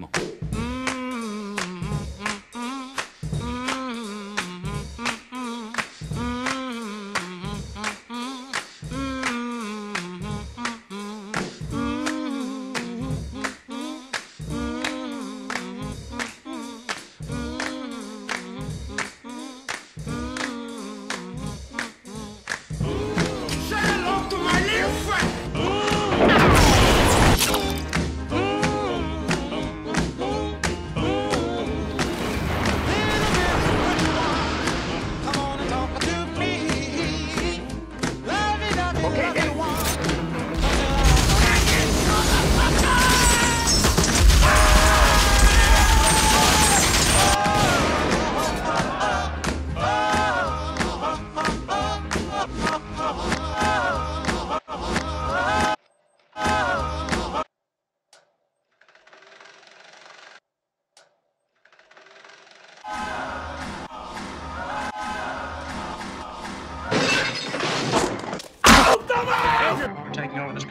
mismo.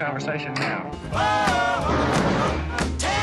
conversation now. Whoa, whoa, whoa,